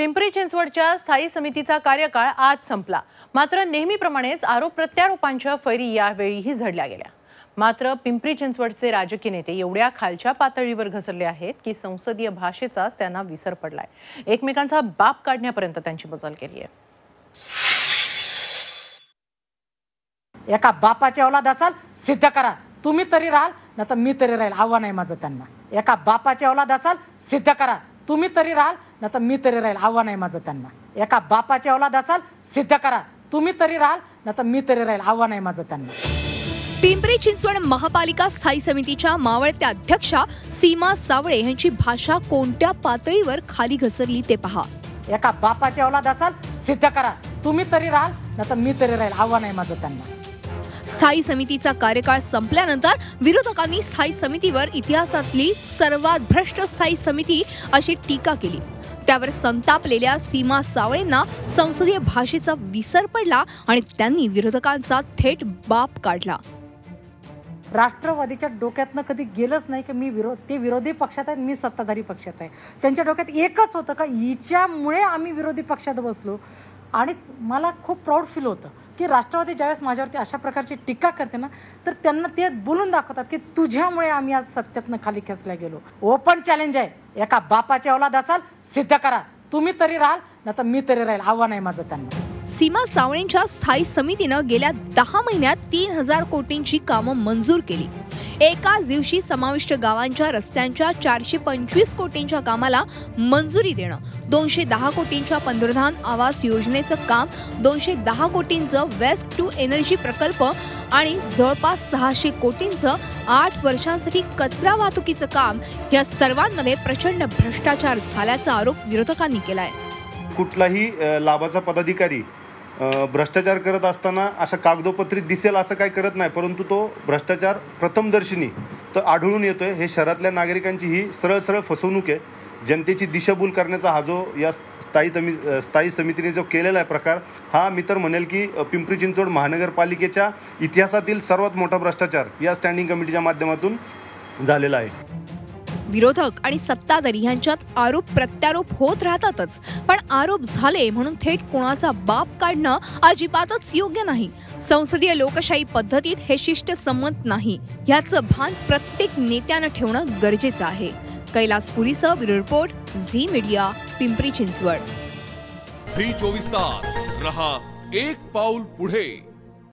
पिंपरी चिंचवडच्या स्थायी समितीचा कार्यकाळ आज संपला. मात्र नेहमीप्रमाणेच आरोप प्रत्यारोपांच्या फैरी यावेळीही झडल्या गेल्या. मात्र पिंपरी चिंचवडचे राजकीय नेते एवढ्या खालच्या पातळीवर घसरले आहेत की संसदीय भाषेचाच त्यांना विसर पडलाय. एकमेकांचा बाप काढण्यापर्यंत त्यांची मजल केली आहे एका बापाच्या औलाद असाल सिद्ध करा. तुम्ही तरी राहाल ना तर मी तरी राहील. आव्हान आहे माझं त्यांना. एका बापाच्या औलाद असाल सिद्ध करा. तुम्ही तरी राहाल ना तर मी तरी राहील. आव्हान आहे माझं त्यांना. एका बापाच्या औलाद असाल सिद्ध करा. तुम्ही तरी राहाल ना तर मी तरी राहील. आव्हान आहे माझं त्यांना. पिंपरी चिंचवड महापालिका स्थायी समितीच्या मावळत्या अध्यक्षा सीमा सावळे यांची भाषा कोणत्या पातळीवर खाली घसरली ते पहा. एका बापाच्या औलाद असाल सिद्ध करा. तुम्ही तरी राहाल ना तर मी तरी राहील. आव्हान आहे माझं त्यांना. स्थायी समितीचा कार्यकाळ संपल्यानंतर विरोधकांनी स्थायी समितीवर इतिहासातली सर्वात भ्रष्ट स्थायी समिती अशी टीका केली. त्यावर संतापलेल्या सीमा सावळेंना संसदीय भाषेचा विसर पडला आणि त्यांनी विरोधकांचा थेट बाप काढला. राष्ट्रवादीच्या डोक्यातनं कधी गेलंच नाही की मी विरोध ते विरोधी पक्षात आहेत मी सत्ताधारी पक्षात आहे. त्यांच्या डोक्यात एकच होतं का हिच्यामुळे आम्ही विरोधी पक्षात बसलो? आणि मला खूप प्राऊड फील होतं. की राष्ट्रवादी ज्यावेळेस माझ्यावरती अशा प्रकारची टीका करते ना तर त्यांना ते बोलून दाखवतात की तुझ्यामुळे आम्ही आज सत्यातनं खाली खेचल्या गेलो. ओपन चॅलेंज आहे. एका बापाच्या औलाद असाल सिद्ध करा. तुम्ही तरी राहाल नाही तर मी तरी राहील. आव्हान आहे माझं त्यांना. सीमा सावळेंच्या स्थायी समितीनं गेल्या दहा महिन्यात तीन हजार कोटींची कामं मंजूर केली. एकाच दिवशी समाविष्ट गावांच्या रस्त्यांच्या चारशे पंचवीस कोटींच्या कामाला मंजुरी देणं दोनशे दहा कोटींच्या पंतप्रधान आवास योजनेचं काम दोनशे दहा कोटींचं वेस्ट टू एनर्जी प्रकल्प आणि जवळपास सहाशे कोटींचं आठ वर्षांसाठी कचरा वाहतुकीचं काम या सर्वांमध्ये प्रचंड भ्रष्टाचार झाल्याचा आरोप विरोधकांनी केलाय. कुठलाही लाभाचा पदाधिकारी भ्रष्टाचार करत असताना अशा कागदोपत्री दिसेल असं काही करत नाही परंतु तो भ्रष्टाचार प्रथमदर्शनी तर आढळून येतोय. हे शहरातल्या नागरिकांची ही सरळ सरळ फसवणूक आहे. जनतेची दिशाभूल करण्याचा हा जो या स्थायी तमी स्थायी समितीने जो केलेला आहे प्रकार हा मी तर म्हणेल की पिंपरी चिंचवड महानगरपालिकेच्या इतिहासातील सर्वात मोठा भ्रष्टाचार या स्टँडिंग कमिटीच्या माध्यमातून झालेला आहे. विरोधक आणि सत्ताधारी यांच्यात आरोप प्रत्यारोप होत राहतातच. पण आरोप झाले म्हणून थेट कोणाचा बाप काढणं अजिबातच योग्य नाही. संसदीय लोकशाही पद्धतीत हे शिष्ट संमत नाही. याचं भान प्रत्येक नेत्यानं ठेवणं गरजेचं आहे. Kailas पुरीसह bureau report Zee Media Pimpri Chinchwad. Zee चोवीस तास रहा एक पाऊल पुढे.